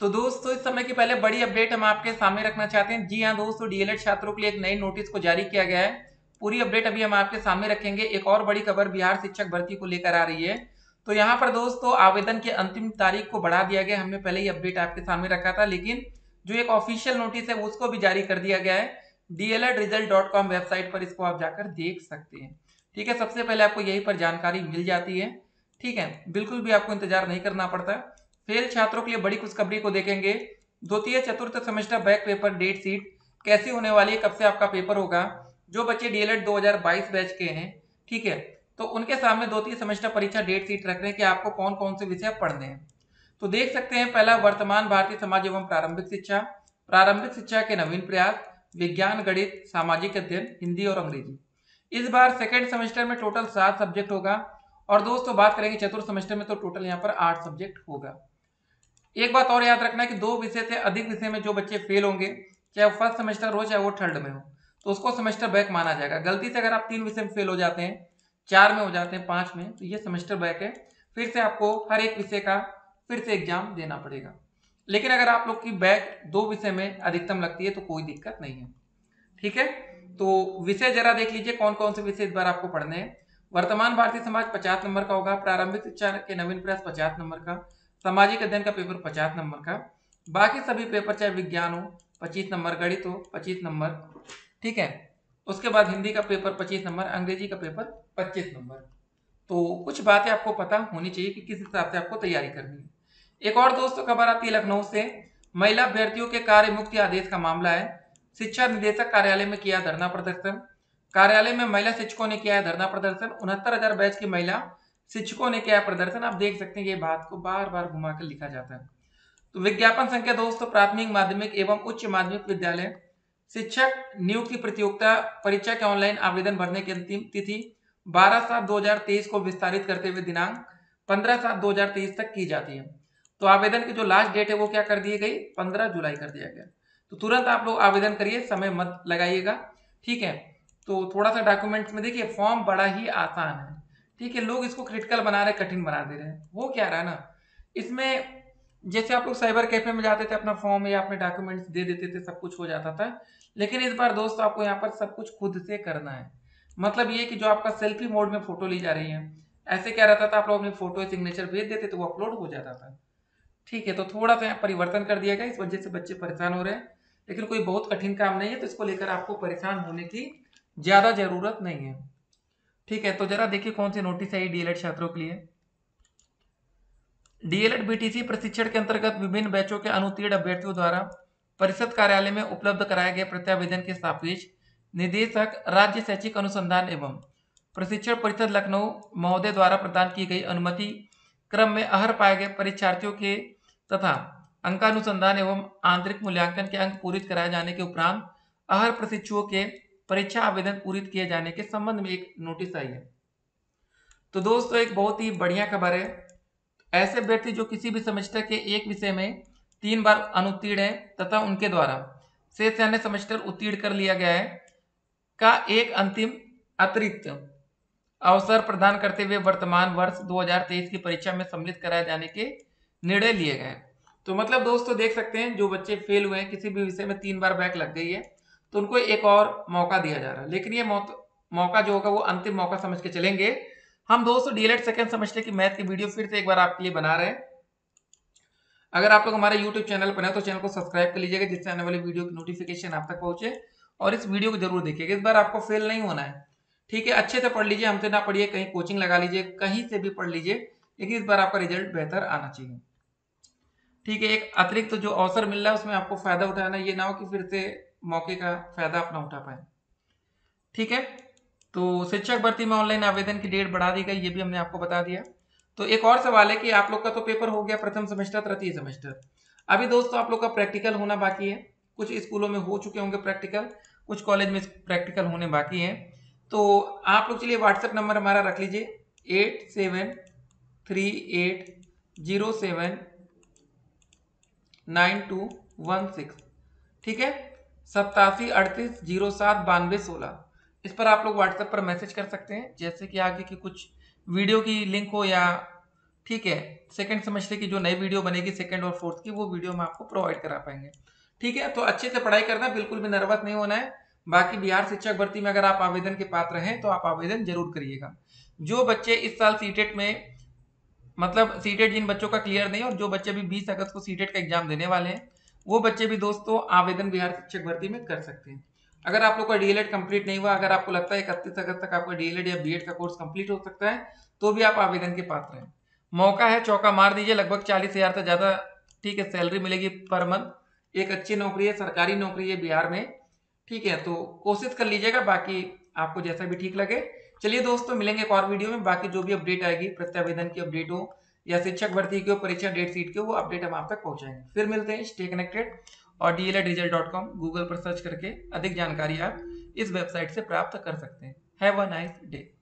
तो दोस्तों, इस समय की पहले बड़ी अपडेट हम आपके सामने रखना चाहते हैं। जी हाँ दोस्तों डीएलएड छात्रों के लिए एक नई नोटिस को जारी किया गया है। पूरी अपडेट अभी हम आपके सामने रखेंगे। एक और बड़ी खबर बिहार शिक्षक भर्ती को लेकर आ रही है। तो यहाँ पर दोस्तों, आवेदन की अंतिम तारीख को बढ़ा दिया गया। हमने पहले ही अपडेट आपके सामने रखा था, लेकिन जो एक ऑफिशियल नोटिस है, उसको भी जारी कर दिया गया है। DElEd result dot com website पर इसको आप जाकर देख सकते हैं। ठीक है, सबसे पहले आपको यही पर जानकारी मिल जाती है। ठीक है, बिल्कुल भी आपको इंतज़ार नहीं करना पड़ता। फेल छात्रों के लिए बड़ी खुशखबरी को देखेंगे। द्वितीय, चतुर्थ semester back paper date sheet कैसी होने वाली है, कब से आपका पेपर होगा, जो बच्चे डीएलएड 2022 बैच के हैं, ठीक है? तो उनके सामने द्वितीय सेमेस्टर परीक्षा डेट सीट रख रहे हैं कि आपको कौन कौन से विषय पढ़ने हैं? तो देख सकते हैं, पहला, वर्तमान भारतीय समाज एवं प्रारंभिक शिक्षा। प्रारंभिक शिक्षा के नवीन प्रयास, विज्ञान, गणित, सामाजिक अध्ययन, हिंदी और अंग्रेज़ी। इस बार सेकेंड सेमेस्टर में टोटल सात सब्जेक्ट होगा, और दोस्तों, बात करेंगे चतुर्थ सेमेस्टर में तो टोटल यहाँ पर आठ सब्जेक्ट होगा। एक बात और याद रखना कि दो विषय से अधिक विषय में जो बच्चे फेल होंगे, चाहे वो फ़र्स्ट सेमेस्टर हो, चाहे वो थर्ड में हो तो उसको सेमेस्टर बैक माना जाएगा। गलती से अगर आप तीन विषय में फेल हो जाते हैं, चार में हो जाते हैं, पाँच में तो ये सेमेस्टर बैक है। फिर से आपको हर एक विषय का फिर से एग्ज़ाम देना पड़ेगा। लेकिन अगर आप लोग की बैक दो विषय में अधिकतम लगती है तो कोई दिक्कत नहीं है। ठीक है? तो विषय जरा देख लीजिए कौन कौन से विषय इस बार आपको पढ़ने हैं। वर्तमान भारतीय समाज पचास नंबर का होगा, प्रारंभिक शिक्षा के नवीन प्रयास पचास नंबर का। सामाजिक अध्ययन का पेपर पचास नंबर का। बाकी सभी पेपर चाहे विज्ञान हो, पच्चीस नंबर गणित हो, पच्चीस नंबर, ठीक है? उसके बाद हिंदी का पेपर पच्चीस नंबर, अंग्रेज़ी का पेपर पच्चीस नंबर। तो कुछ बातें आपको पता होनी चाहिए कि किस हिसाब से आपको तैयारी करनी है। एक और दोस्तों खबर आती है लखनऊ से। महिला अभ्यर्थियों के कार्य मुक्ति आदेश का मामला है। शिक्षा निदेशक कार्यालय में किया धरना प्रदर्शन। कार्यालय में महिला शिक्षकों ने किया धरना प्रदर्शन। उनहत्तर बैच की महिला शिक्षकों ने क्या प्रदर्शन। आप देख सकते हैं ये बात को बार बार घुमा कर लिखा जाता है। तो विज्ञापन संख्या दोस्तों, प्राथमिक, माध्यमिक एवं उच्च माध्यमिक विद्यालय। शिक्षक नियुक्ति प्रतियोगिता परीक्षा के ऑनलाइन आवेदन भरने की अंतिम तिथि 12 सात 2023 को विस्तारित करते हुए दिनांक 15 सात 2023 तक की जाती है। तो आवेदन की जो लास्ट डेट है वो क्या कर दी गई? 15 जुलाई कर दिया गया। तो तुरंत आप लोग आवेदन करिए, समय मत लगाइएगा। ठीक है? तो थोड़ा सा डॉक्यूमेंट्स में देखिए फॉर्म बड़ा ही आसान है। ठीक है, लोग इसको क्रिटिकल बना रहे कठिन बना दे रहे हैं। वो क्या रहा है ना? इसमें जैसे आप लोग साइबर कैफ़े में जाते थे, अपना फॉर्म या अपने डॉक्यूमेंट्स दे देते थे, सब कुछ हो जाता था। लेकिन इस बार दोस्त, आपको यहाँ पर सब कुछ खुद से करना है। मतलब ये कि जो आपका सेल्फी मोड में फ़ोटो ली जा रही है, ऐसे क्या रहता था? आप लोग अपनी फ़ोटो सिग्नेचर भेज देते तो वो अपलोड हो जाता था। ठीक है तो थोड़ा सा परिवर्तन कर दिया गया, इस वजह से बच्चे परेशान हो रहे हैं। लेकिन कोई बहुत कठिन काम नहीं है तो इसको लेकर आपको परेशान होने की ज़्यादा ज़रूरत नहीं है। ठीक है तो जरा देखिए कौन सी नोटिस आई डीएलएड छात्रों के लिए। डीएलएड बीटीसी प्रशिक्षण के अंतर्गत विभिन्न बैचों के अनुत्तीर्ण अभ्यर्थियों द्वारा परिषद कार्यालय में उपलब्ध कराए गए प्रत्यावेदन के सापेक्ष निदेशक, राज्य शैक्षिक अनुसंधान एवं प्रशिक्षण परिषद लखनऊ महोदय द्वारा प्रदान की गई अनुमति क्रम में अहर पाए गए परीक्षार्थियों के तथा अंकानुसंधान एवं आंतरिक मूल्यांकन के अंक पूरित कराए जाने के उपरांत अहर प्रशिक्षुओं के परीक्षा आवेदन पूरित किए जाने के संबंध में एक नोटिस आई है। तो दोस्तों, एक बहुत ही बढ़िया खबर है। ऐसे अभ्यर्थी जो किसी भी सेमेस्टर के एक विषय में तीन बार अनुत्तीर्ण है तथा उनके द्वारा शेष अन्य सेमेस्टर उत्तीर्ण कर लिया गया है, का एक अंतिम अतिरिक्त अवसर प्रदान करते हुए वर्तमान वर्ष 2023 की परीक्षा में सम्मिलित कराए जाने के निर्णय लिए गए तो मतलब दोस्तों, देख सकते हैं, जो बच्चे फेल हुए हैं, किसी भी विषय में तीन बार बैक लग गई है। तो उनको एक और मौका दिया जा रहा है। लेकिन ये मौका जो होगा वो अंतिम मौका समझ के चलेंगे। हम दोस्तों डीएलएड सेकंड सेमेस्टर की मैथ की वीडियो फिर से एक बार आपके लिए बना रहे हैं। अगर आप लोग हमारे यूट्यूब चैनल पर हैं तो चैनल को सब्सक्राइब कर लीजिएगा, जिससे आने वाली वीडियो की नोटिफिकेशन आप तक पहुँचे। और इस वीडियो को ज़रूर देखिएगा। इस बार आपको फेल नहीं होना है। ठीक है, अच्छे से पढ़ लीजिए, हमसे ना पढ़िए, कहीं कोचिंग लगा लीजिए, कहीं से भी पढ़ लीजिए, लेकिन इस बार आपका रिज़ल्ट बेहतर आना चाहिए। ठीक है, एक अतिरिक्त तो जो अवसर मिल रहा है, उसमें आपको फ़ायदा उठाना ये ना हो कि फिर से मौके का फ़ायदा अपना उठा पाए। ठीक है? तो शिक्षक भर्ती में ऑनलाइन आवेदन की डेट बढ़ा दी गई, ये भी हमने आपको बता दिया। तो एक और सवाल है कि आप लोग का तो पेपर हो गया प्रथम सेमेस्टर, तृतीय सेमेस्टर। अभी दोस्तों आप लोग का प्रैक्टिकल होना बाकी है। कुछ स्कूलों में हो चुके होंगे प्रैक्टिकल, कुछ कॉलेज में प्रैक्टिकल होने बाकी है। तो आप लोग चलिए व्हाट्सएप नंबर हमारा रख लीजिए, eight seven three eight zero seven nine two one six. ठीक है? सत्तासी अड़तीस ज़ीरो सात बानवे सोलह। इस पर आप लोग व्हाट्सएप पर मैसेज कर सकते हैं, जैसे कि आगे की कुछ वीडियो की लिंक हो या ठीक है सेकंड सेमेस्टर की जो नई वीडियो बनेगी सेकंड और फोर्थ की, वो वीडियो हम आपको प्रोवाइड करा पाएँगे। ठीक है तो अच्छे से पढ़ाई करना, बिल्कुल भी नर्वस नहीं होना है। बाकी बिहार शिक्षक भर्ती में अगर आप आवेदन के पात्र हैं तो आप आवेदन ज़रूर करिएगा। जो बच्चे इस साल सीटेट में मतलब सीटेट जिन बच्चों का क्लियर नहीं और जो बच्चे भी 20 अगस्त को सीटेट का एग्ज़ाम देने वाले हैं वो बच्चे भी दोस्तों आवेदन बिहार शिक्षक भर्ती में कर सकते हैं। अगर आप लोग का डीएलएड कंप्लीट नहीं हुआ, अगर आपको लगता है इकतीस अगस्त तक आपका डीएलएड या बीएड का कोर्स कंप्लीट हो सकता है तो भी आप आवेदन के पात्र हैं। मौका है, चौका मार दीजिए, लगभग चालीस हज़ार से ज़्यादा, ठीक है सैलरी मिलेगी पर मंथ एक अच्छी नौकरी है, सरकारी नौकरी है बिहार में, ठीक है तो कोशिश कर लीजिएगा, बाकी आपको जैसा भी ठीक लगे। चलिए दोस्तों, मिलेंगे एक और वीडियो में, बाकी जो भी अपडेट आएगी, प्रत्यावेदन की अपडेट हो या शिक्षक भर्ती के परीक्षा डेट सीट के, वो अपडेट हम आप तक पहुंचाएँगे। फिर मिलते हैं स्टे कनेक्टेड और डी एल गूगल पर सर्च करके अधिक जानकारी आप इस वेबसाइट से प्राप्त कर सकते हैं। Have a nice day